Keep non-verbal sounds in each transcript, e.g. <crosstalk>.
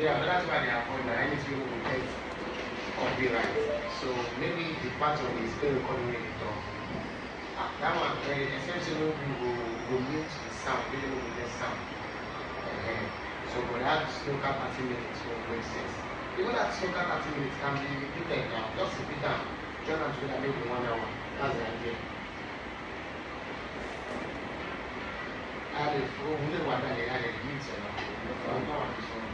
Yeah, that's why they are that anything we get copyright. So maybe the part of it is still recording it off. Uh, ah, that one, uh, essentially, we will, will mute the sound, we will mute sound. Uh, so we have this local 30 minutes for make sense. Even that local 30 minutes can be repeated now, just repeat them, join them together, maybe one hour. That's the idea. I a lè fún un they wà dáadáa a I don't know what àti sọ̀rọ̀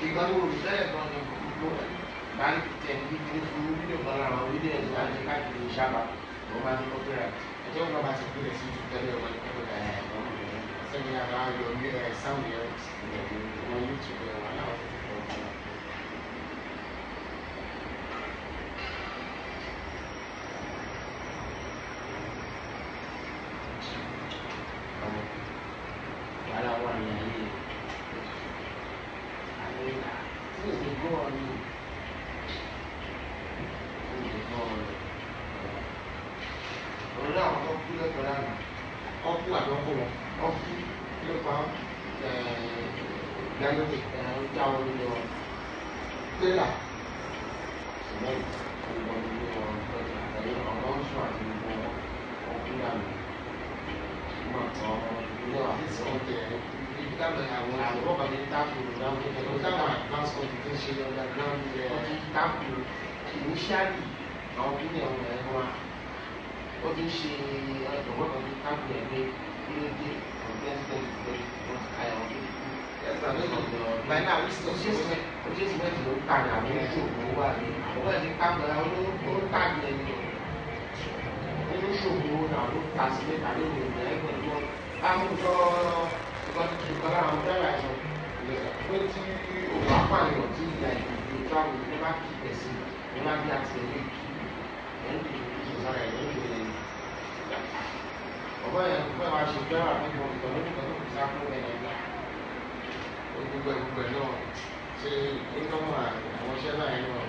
ìgbà tó 卡没数不万，我问你看不了，都都大几年了。都数不了，都打死没打六年，没个多。他们说，这个这个让我们来说，我去我爸爸有自己来，有专门你妈批的事，你妈批还是你批，人批批上来，人批的。我们我们手表啊，那个可能可能不啥方面的，我不管不管了。ṣe ìnáwó àwọn iṣẹ́ náà yẹn náà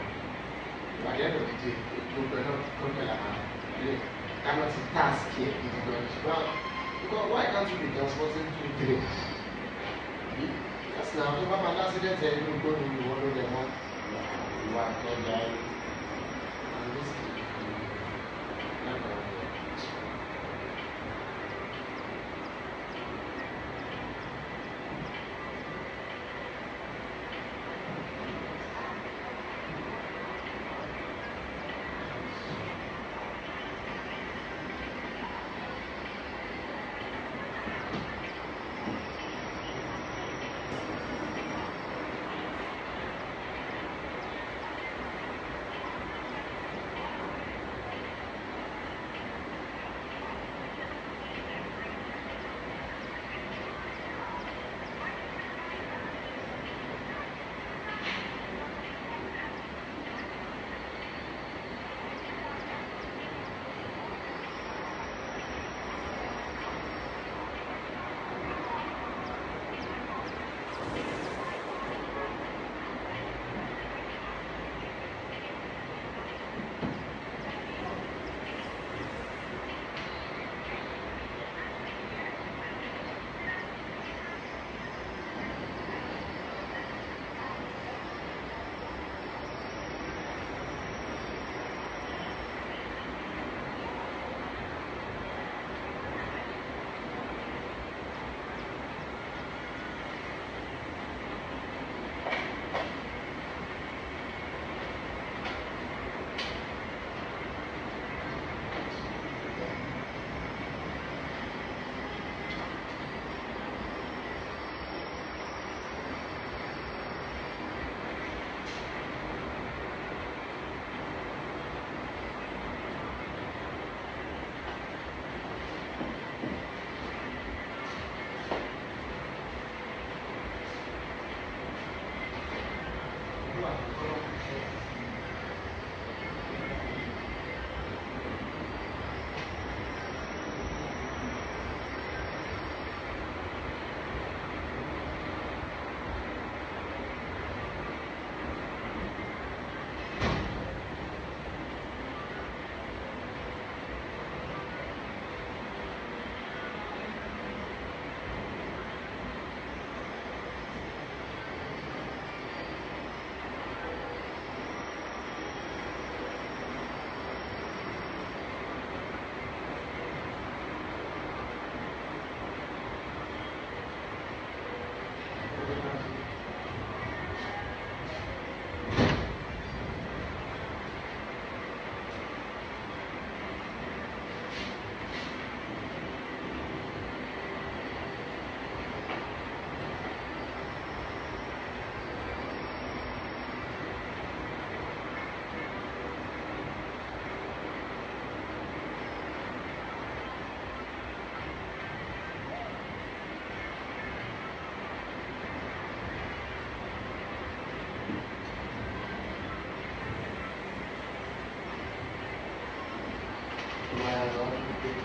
ìpàdé ẹ̀rọ dídì gbogbo ẹ̀ náà tó ń bẹ̀rẹ̀ àwọn kánà ti task yẹ gidi gan ṣùgbọ́n because why can't you be transporting two three yes na tó bá máa lásìlẹ̀tẹ̀ inú gbóni ìwọ ló lẹ̀ mọ́ ìwà àtọ́jà ẹ̀ and this is the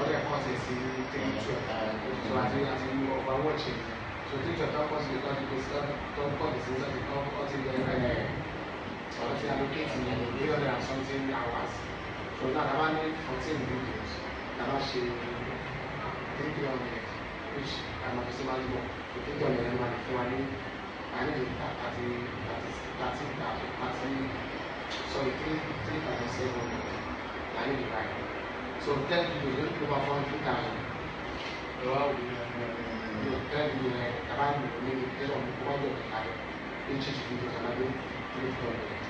ọdẹ kan ṣe sí tíńtù tó àti àti ọba wọ́ọ̀chì tó tíńtù tó kọ́ sí tó kọ́ sí tó kọ́ sí tó kọ́ sí tó ti bẹ̀rẹ̀ ọ̀rọ̀ ti allocate ní three hundred and something hours tó náà dábàá ní fourteen videos dábàá ṣe three hundred which àmọ́ tó ṣe máa ń bọ̀ tó tíńtù ọ̀nà ẹ̀ máa fún wa ní àní àti àti àti àti sorry three three thousand seven hundred àní ìbáyìí. sobre o que é que viver de uma forma eficaz. Eu acho que o que é que vai no meio do tempo, o que é que vai no meio do tempo, o que é que vai no meio do tempo.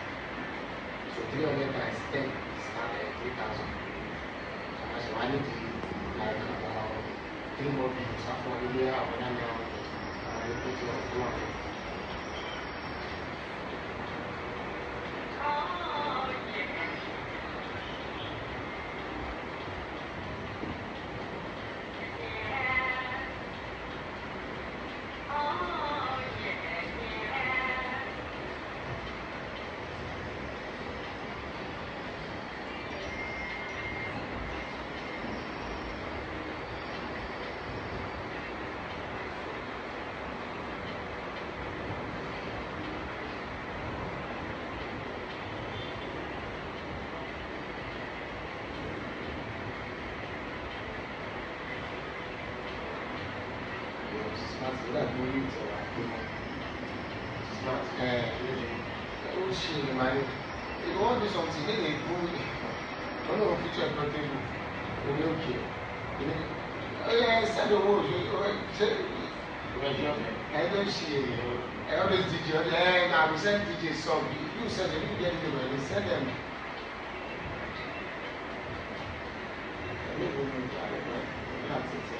Só que eu lembro que esse tempo está em três casos. Mas eu acho que o que é que vai no meio do tempo, o que é que vai no meio do tempo, o que é que vai no meio do tempo, o que é que vai no meio do tempo. dàbí orí ìtura pé smart ó ṣe ìmọ̀lẹ́ ìwọ ní sọ̀tì lè lè gbó wọn náà fi jẹ́ ẹ̀kọ́ tẹ́lú orí òkè ọ̀yẹ́ sẹ́ni owó ṣe ẹjọ́ ṣe ẹ̀rọ lè díje ọdẹ ẹ̀ náà we send DJ song you send it you get it well we send them. Thank you.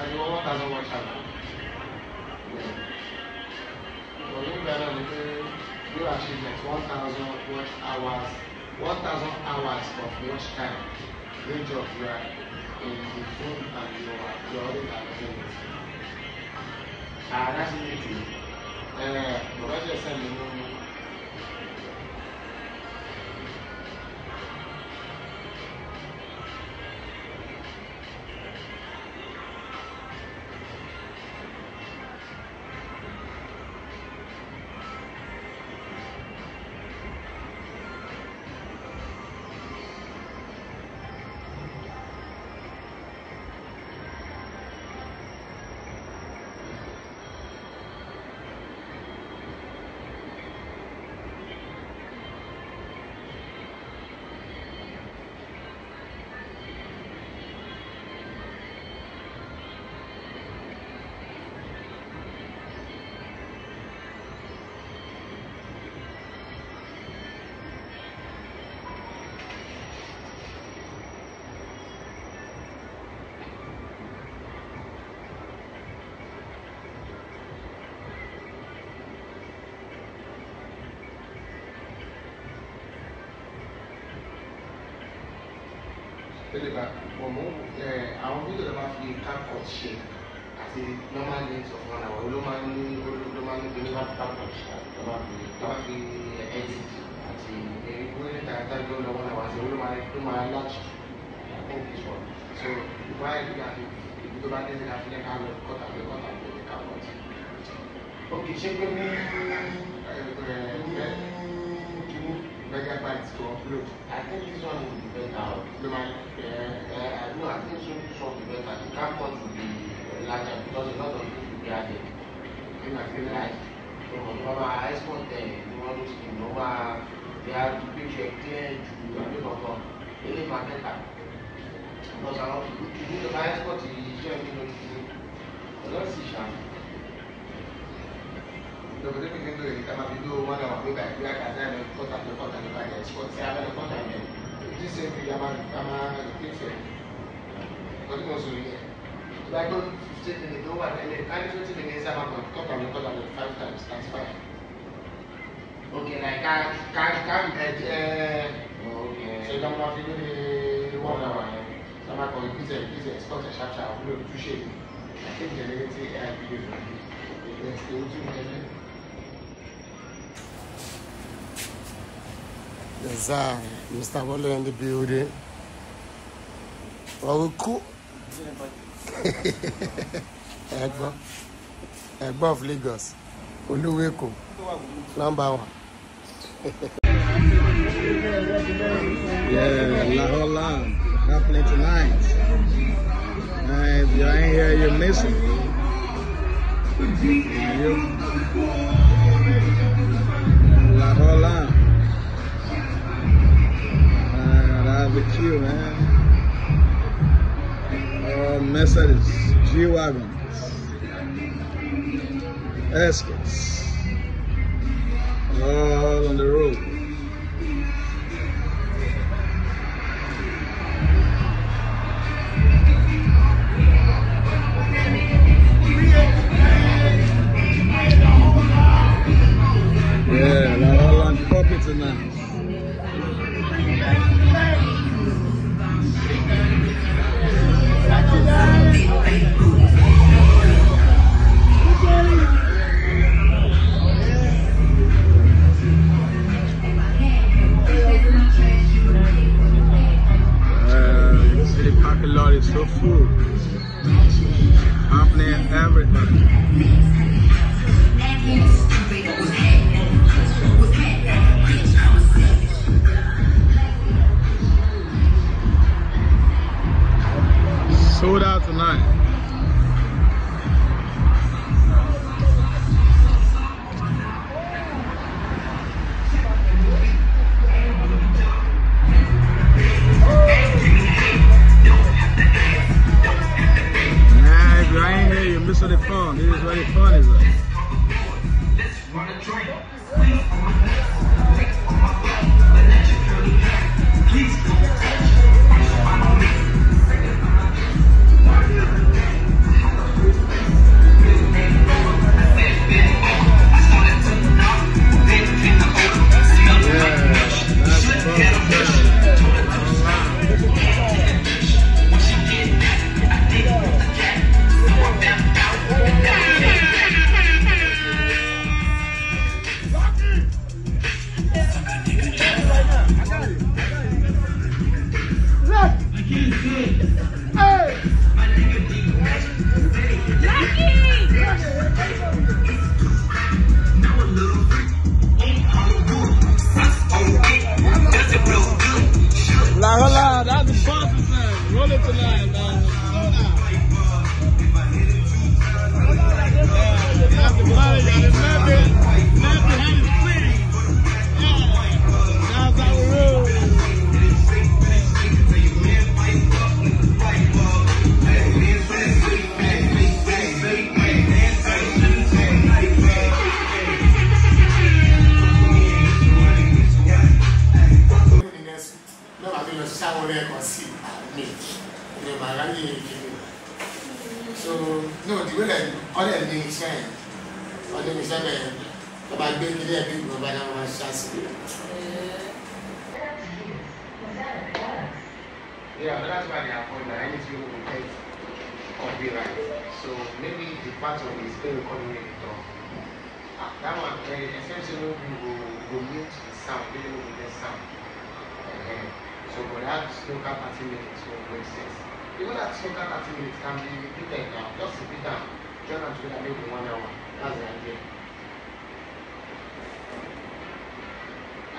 àti wọ́n one thousand one thousand. Ìwọ̀n nígbà náà ni pé new achievement one thousand watch hours one thousand hours of watch time range of your in the phone and your your other directions. Àdáṣe yìí ti ẹ̀ bọ̀dọ̀ ṣe sẹ́ni mú. tẹ́lẹ̀ bá pọ̀ mọ́ àwọn fídíò tó bá fi capcut ṣe àti normal lens of one hour ló máa ń ló máa ń ní capcut ṣe tó bá fi tó fi edit àti ìwé tààtà tó ń lọ one hour ṣe ló máa ló máa láti fún this one so why do that ibi tó bá dé sí àfi ẹ̀ka lọ kọ́tà lọ kọ́tà lọ ní capcut. ok ṣé pé ní ẹ̀ẹ́dẹ̀ẹ́dẹ́ kìíní megabytes to upload i think this one better díṣe kì í a máa rìpéṣẹ̀ ọdún okay like can can can ẹ jẹ ṣe kí wọ́n fi lórí one hour yẹn sábà kan ìpínṣẹ̀ ìpínṣẹ̀ export ẹ̀ ṣáṣá olóòtú ṣe ní àti ìjẹ́lẹ́tì ẹ̀ eh, videos rẹ̀ ẹ̀ ẹ̀ ṣe ojú mi Yes, sir. Mr. Wale in the building. Well, we cook. <laughs> of Lagos Olúweko number one. <laughs> yeah, La Hola happening tonight. Uh, if you ain't here, you're missing. You. with you, man. Uh, Mercedes, g wagon Eskins, all on the road. food. I'm playing everything.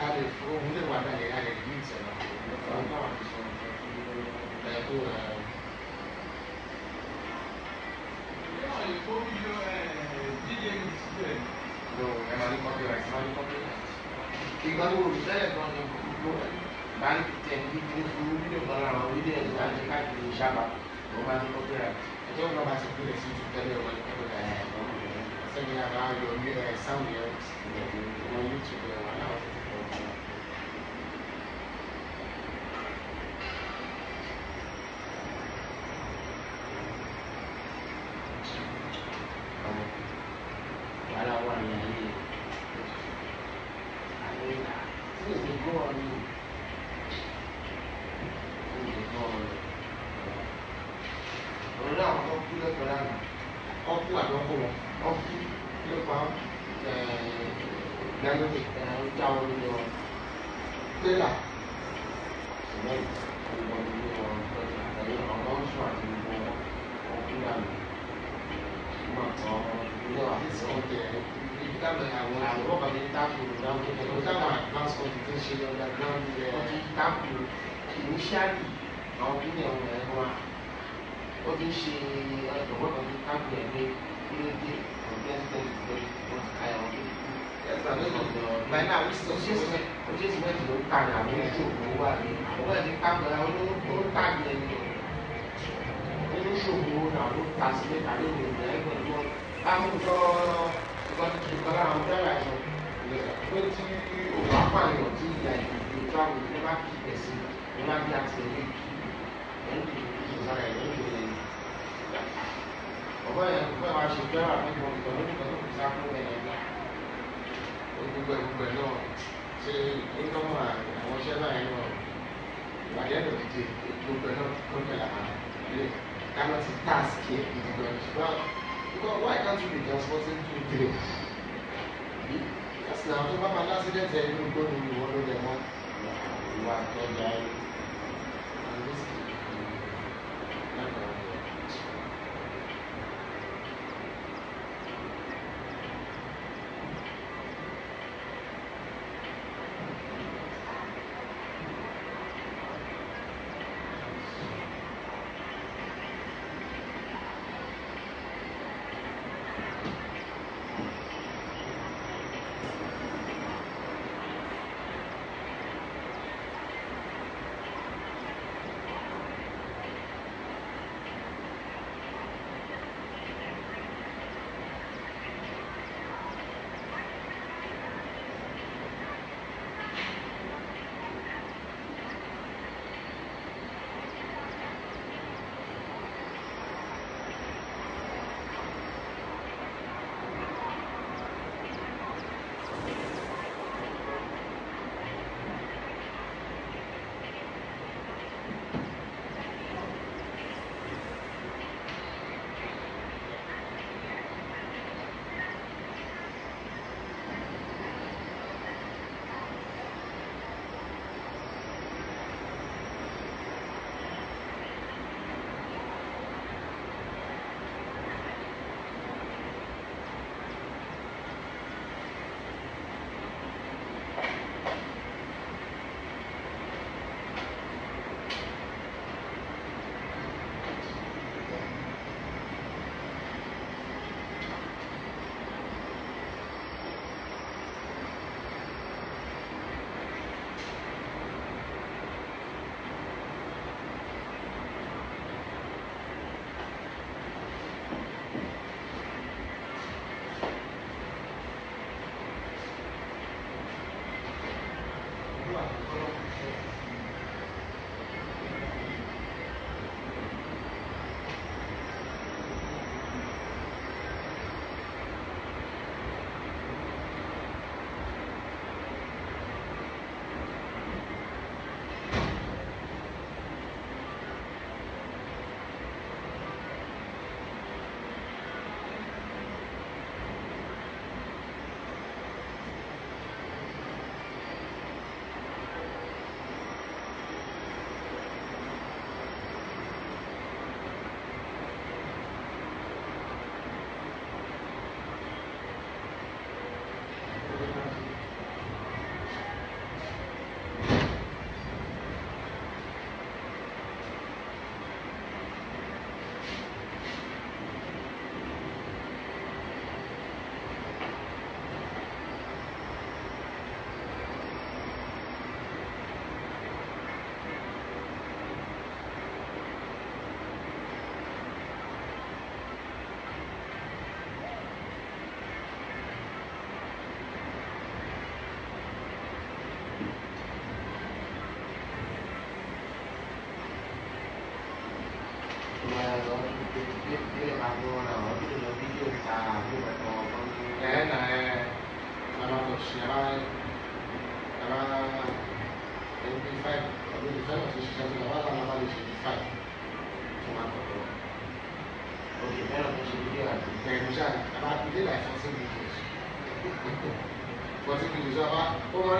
added 400 and they added meat and all. Yeah, you told me your DJ is good. No, I'm not copyright. I'm not copyright. Because we will sell it on the bank and we will do video for our videos and the country in Shabbat. No, I'm not copyright. I don't know about security to tell you what copyright is. Sending out your sound here on YouTube. iṣẹ́ láàrin náà ìwádìí ẹ̀dọ̀ dìde ètò ọgbẹ́ náà ti kọ́kẹ́ làwọn ilé dáná ti táàsì ẹ̀ gan ṣùgbọ́n because why can't you be transporting to three yes na tó bá máa dá sílẹ̀ tẹ̀ inú gbóni ìwọ́n ló dẹ̀ mọ́ ìwà àtọ́jà ẹ̀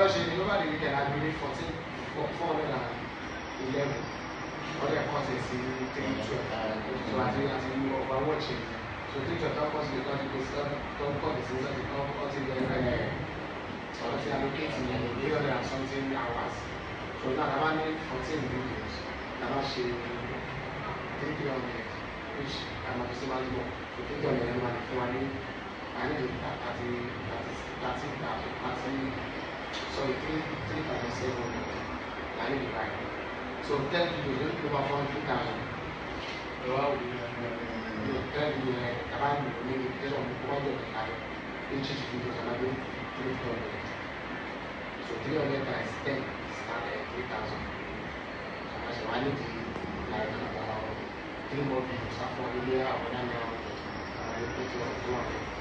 lọ ṣe ní lóbàdì wíkẹ̀ láti ní fourteen four hundred and eleven ọdẹ kọ́sẹ̀ sí three twelve so àti àti ọba wọ́ọ̀chì so three twelve tó kọ́sẹ̀ tó ti gbèsè tó kọ́sẹ̀ sí sọ́ọ̀tì tó kọ́sẹ̀ lẹ́yìn ọ̀rọ̀ ti allocate ní three hundred and something hours so náà tá a bá ní fourteen videos tá a bá ṣe three three hundred which àmọ́ fi sí máa ń bọ̀ so three three hundred máa fún wa ní àní thirty thirty thirty thirty. So three three thousand seven nine divide. So ten million over forty thousand. Wow. Ten million about million is on one hundred thousand. Each is about three hundred. So three hundred times ten is three thousand. So I need like about uh, three more people. So for the year, I want to know. I need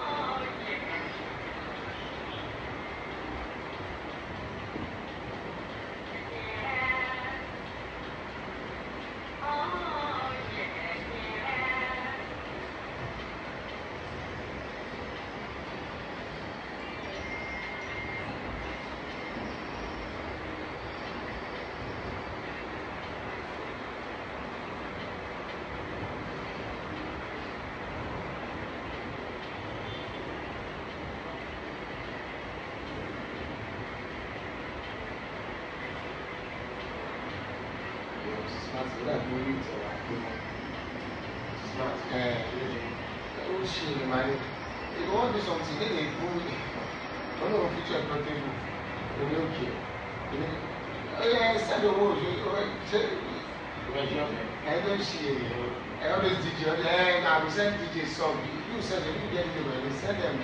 consent which is you use as immediately when send them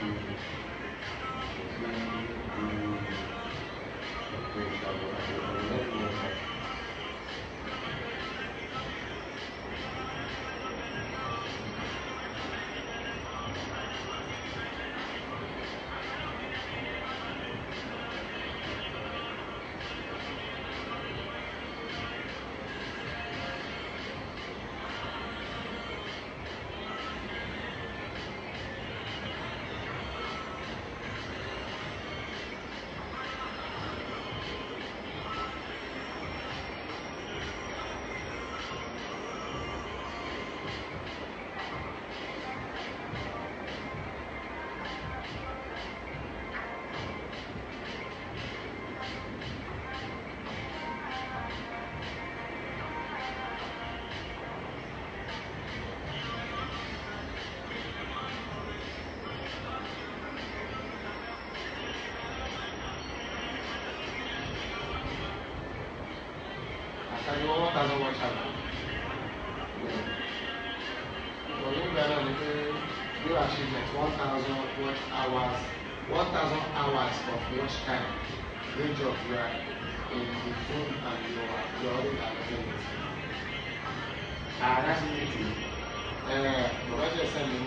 Thank you. ní one thousand one thousand but nígbà náà ni pé real achievement one thousand watch hours one thousand hours of watch time range of your in the phone and your your own activity. ààrẹ sì ní ti ẹ̀ẹ́d bàbá ṣe sẹ́ni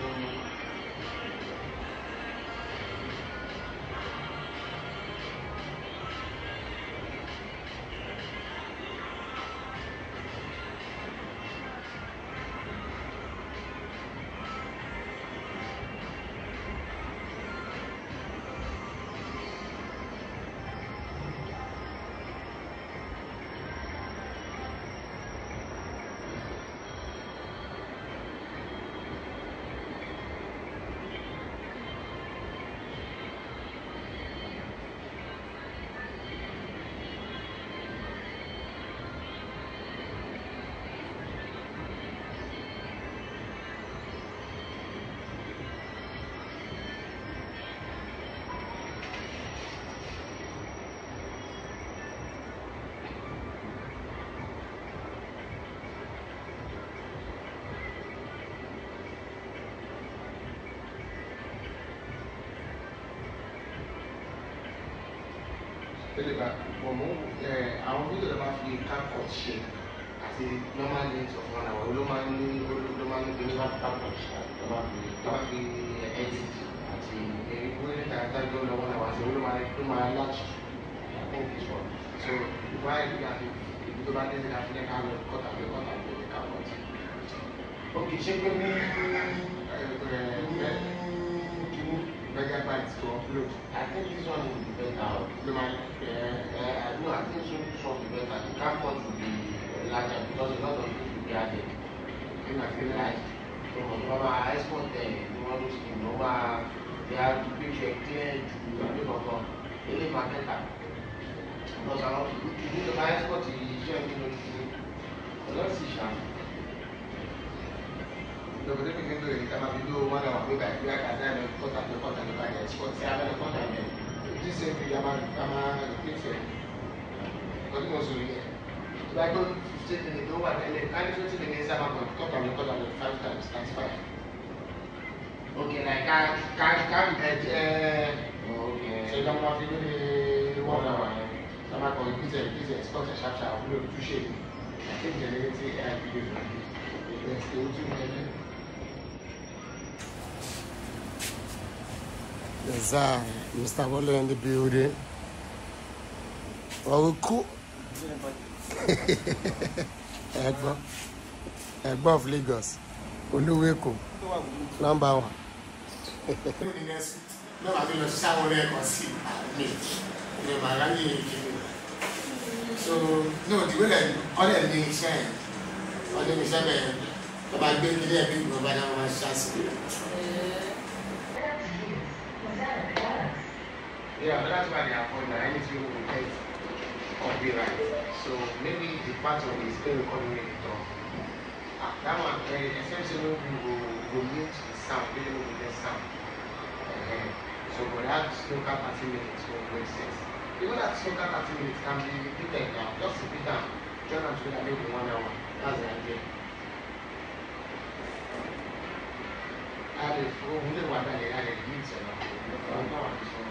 lóde bá àwọn fídíò tó máa fi capcut ṣe àti normal lens of one hour ló máa ń ní ló máa ń ní bí wọn capcut ló máa fi fi edit àti èyí wọ́n ní lọ one hour àti ló máa ló máa láti fún ìṣọ̀ so why do you have ìlú tó bá dé sílẹ̀ àti lẹ́ka lọ kọ́tà lọ kọ́tà lọ capcut. ok ṣé pé ní ẹ̀ẹ́dẹ̀ẹ́dẹ́ megabytes to upload. I think this one will be better. No, uh, uh, no, I think this one will be better. The camcorder will be eh, larger because a lot of things will be added. I feel like, so whatever I export there, you know, those things, no matter, they have to picture clear to the paper from the paper better. Because I want to do the to export, you know, a lot of things. Dọ̀bọ̀dé mi kẹ́ńtò yìí ká máa fi dó one hour pé báyìí bíi àkàtà ẹ̀mí kọ́tà tó kọ́tà ní báyìí ẹ̀ṣọ́ tí a lẹ́nu kọ́tà ẹ̀mí tí ṣe fi ká máa repeat ẹ̀. Ọdún mo sọ yìí ẹ̀. Ìgbà five times times five. Okay, like ká ká ká ẹ̀ ẹ̀ ṣe ká máa fi lórí one hour yẹn sábà kan repeat ẹ̀ repeat ẹ̀ spot ẹ̀ ṣáfṣá àbúrò túṣe I think generating air video for you. Yes, they will Yes, sir. Mr. Waller in the building. Well, we cook. Ẹ̀gbọ́n Ẹ̀gbọ́n of Lagos, Olúwẹ̀kọ̀, number one. Náà àbí lọ ṣáwọ́ lẹ́ẹ̀kan sí mi, ni màá ráyè ìdílé. So, náà ìdílé rẹ̀ ọ̀rẹ́ mi iṣẹ́ ẹ̀, ọdún iṣẹ́ bẹ̀rẹ̀, ọba gbé ilé ẹ̀bí ìgbọ̀nba náà wọ́n máa ṣáṣì. Yeah, that's why they are on that anything will get copyright. So maybe the part of the still recording editor. Uh, ah, that one, uh, eh, SMC we will, will mute the sound, they will get sound. Uh, so for that snooker 30 minutes will make sense. Even that snooker 30 minutes can be repeated now. Just repeat them. Join them together maybe one hour. That's the idea. I had a full, we didn't want that, they had a meeting. I don't know what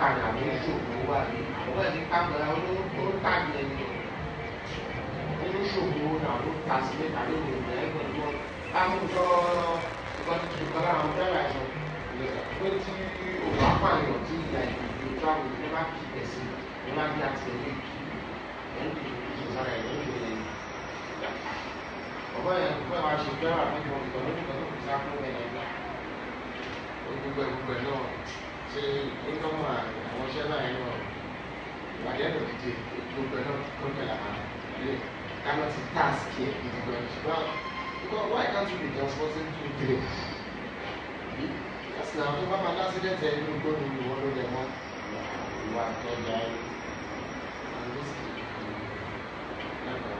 tàyà ní ẹ̀sùn òkú wà ní ọgbẹ́ ní kápẹ́lá ló ń tàyà ẹni olóṣòwò náà ló ta sílẹ̀ tàbí òwò ẹ̀ pẹ̀lú àwùjọ ìgbọ́dọ̀tì ìgbọ́dọ̀ àwọn fẹ́rẹ̀ àìsàn pé tí òwò apààyàn tí ìyá ìgbìyànjú tó àwọn ìdílé bá kì í tẹ̀sí ní wá bí àtìlẹ́yìn ẹ̀ ń dìbò tó sára ẹ̀ ń lè ọ̀bọ̀ yẹn kò fẹ́ wá ṣe gbẹ́rà nígbà tó ń bọ̀ lónìí kan tó kù sá fún ẹ̀ gbogbo ẹ̀ gbogbo ẹ̀ náà ṣe onímọ̀ àwọn iṣẹ́ náà yẹn náà ìwádìí ẹ̀dọ̀ dídì ètò ọgbẹ́ náà kọ́kẹ́ làwọn ilé kánà ti táàsì ẹ̀ gidi gan ṣùgbọ́n because why can't you be transporting two three yẹ́sì náà tó bá máa lásìdẹ̀tì ẹ̀ inú gbọ́dọ̀ ìwọ ló lẹ̀ mọ́ ìwà àtọ́jà ẹ̀ and this is the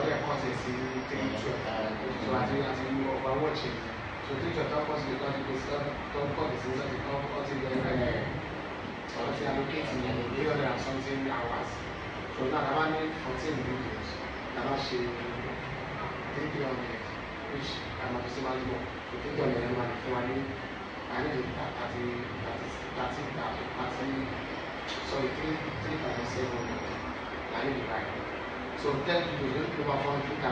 ọdẹ kan ṣe sí three twelve so àti àti ọba wọ́ọ̀ṣì so three twelve tó kọ́ sí tó ti gbèsè tó kọ́ sí sí láti kọ́ kọ́ sí ẹ ọ̀rọ̀ ti allocate ní three hundred and something hours so náà tá a bá ní fourteen videos tá a bá ṣe three three hundred which àmọ́ fi sí máa ń bọ̀ so three three hundred máa fún wa ní àní àti àti àti àti sorry three three thousand seven hundred àní ìbáyìí. So 10 million over 40,000.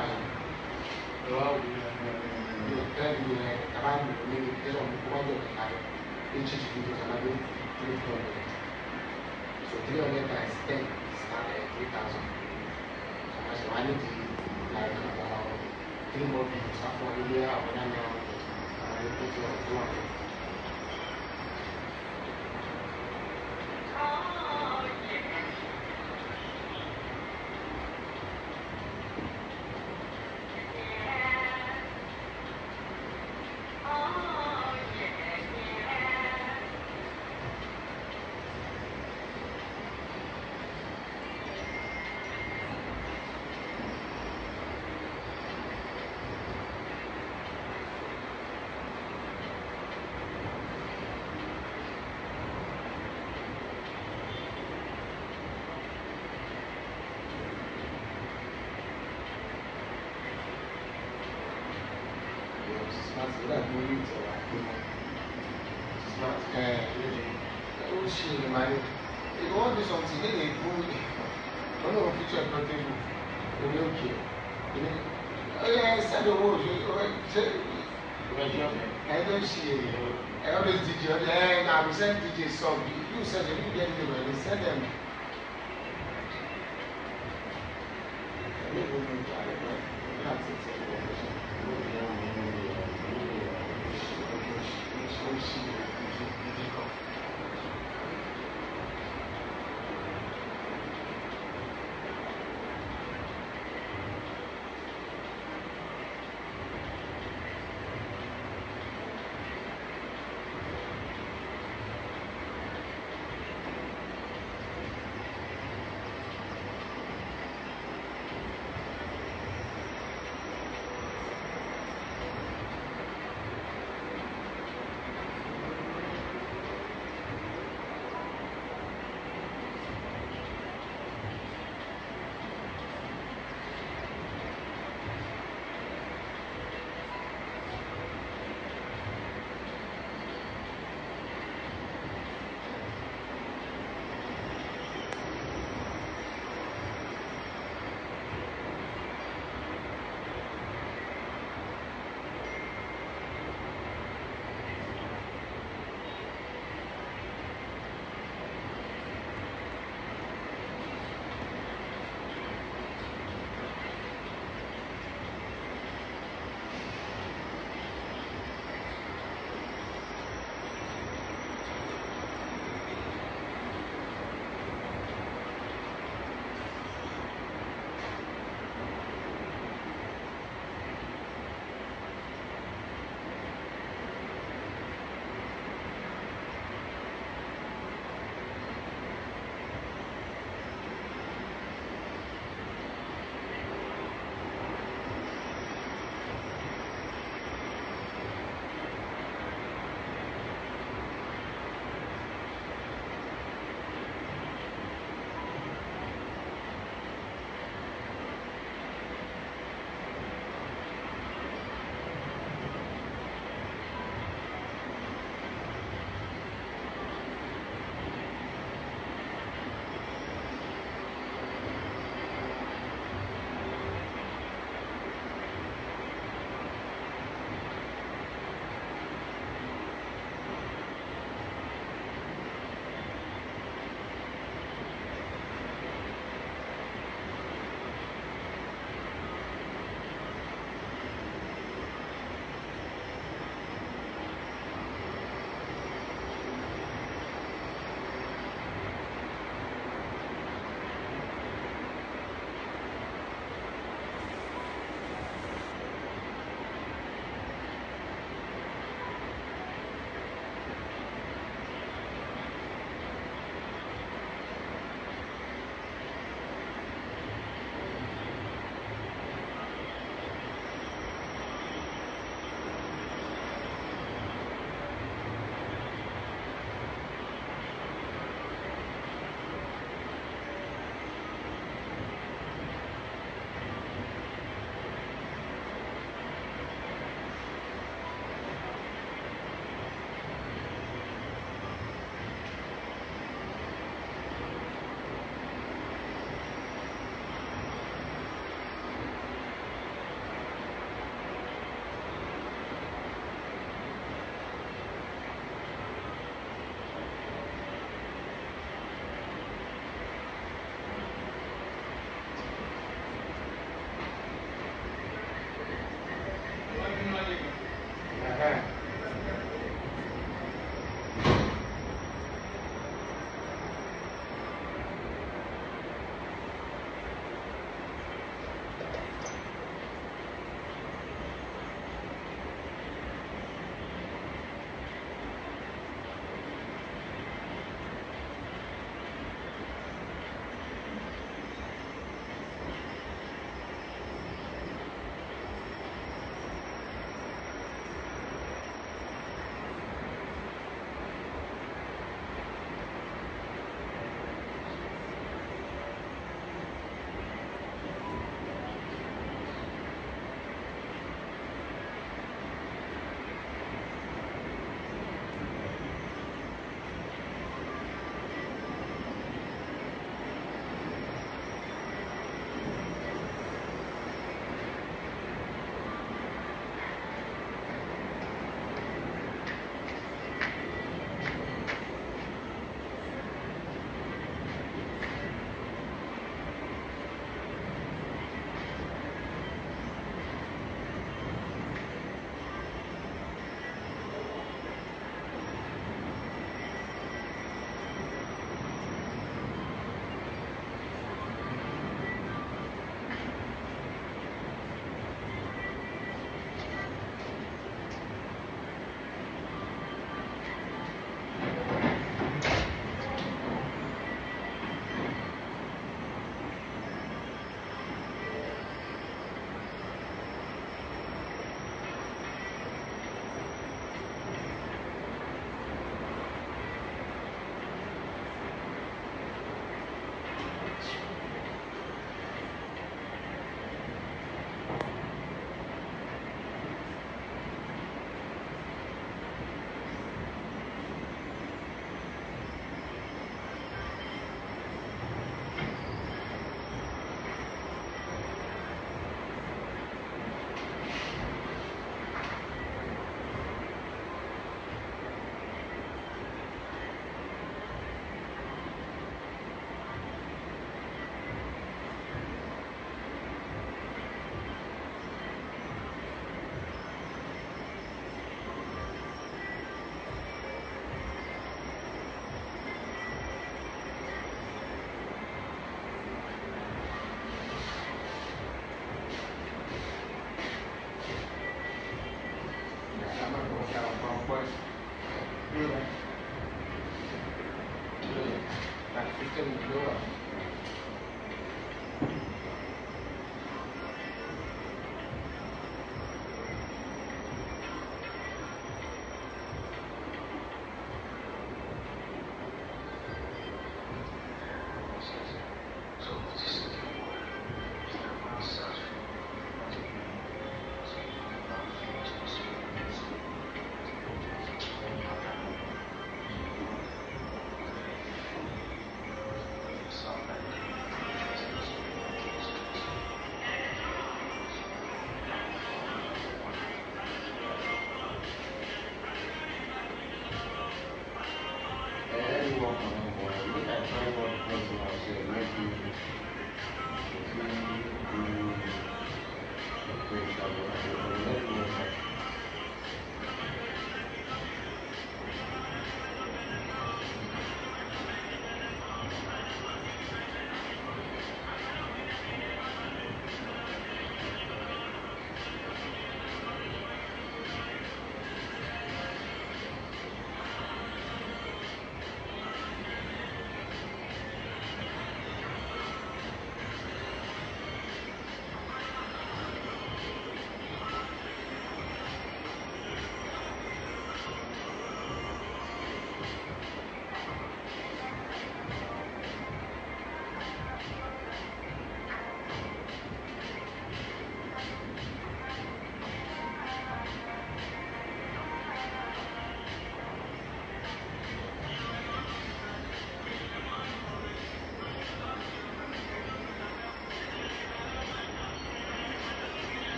Wow. You know, 10 million, about million, there's only 400 thousand. Each is video, about 300. So 300 times 10 is not 3,000. So much money to like about 3 more people, so for a year, one and a half, and I put it on 200. láti dàbí orí ìtẹ̀wá pé smart ó ṣe ìmàlẹ́ ìlú wọ́n fi sọ̀tì lè lè fún mi wọ́n lóun fi jẹ́ pẹ́tẹ́bù orí òkè ó yẹ sẹ́ni owó ṣe ẹni tó ṣe èrè ẹni tó ṣe dj ọdún ẹ̀ ẹ̀ na we send dj song you send them you get the money send them.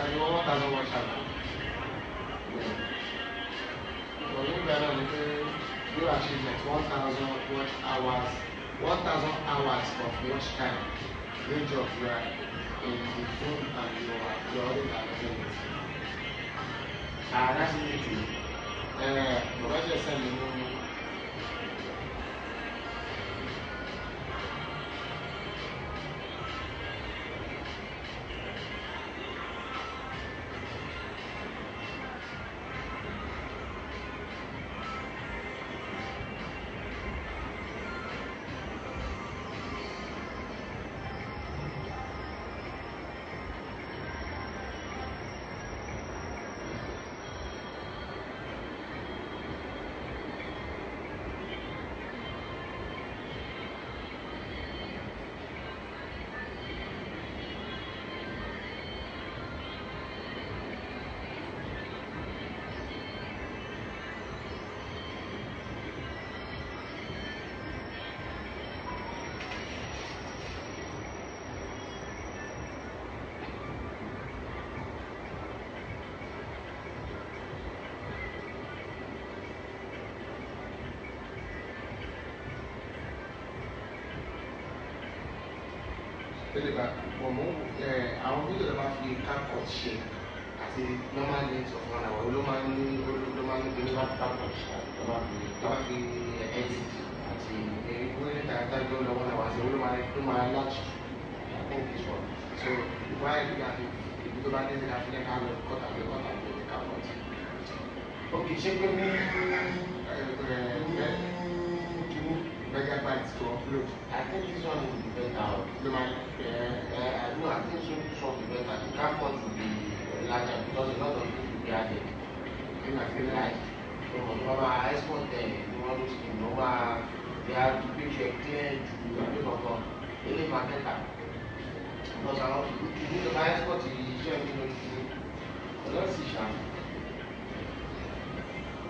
tàbí ọwọ́ tàbí ọwọ́ ṣàlà ọ̀rọ̀ nígbà náà ni pé bí wàá one thousand watch hours one thousand hours of watch time range of your in the phone and your your and things. ààrẹ sì ní ti ẹ̀ẹ́d bọ̀dọ̀ ṣe sẹ́ni lè bá pọ̀ mọ́ àwọn fídíò tó fi capcut ṣe àti normal lens of one hour ló máa ń ní ló máa ń ní bí wọ́n capcut tó bá fi tó bá fi edit àti èyí wọ́n ní lọ one hour àti ló máa ló máa láti fún ìṣọ̀ so wọ́n á yẹ fi ibi tó bá dé sílẹ̀ àfi lẹ́ka lọ kọ́tà lọ kọ́tà lọ capcut. ok ṣé pé ní ẹ̀ẹ́dẹ̀ẹ́dẹ́ gigabytes to upload. I think this one will be better. No, my, uh, uh, no, I think this one will be better. The camera will be larger because a lot of things will be added. I feel like, so, but I export them, you know, those things, no matter, they have to picture clear to a bit of Because I want to, you know, my export is, you know, you know, you know, you know, you know,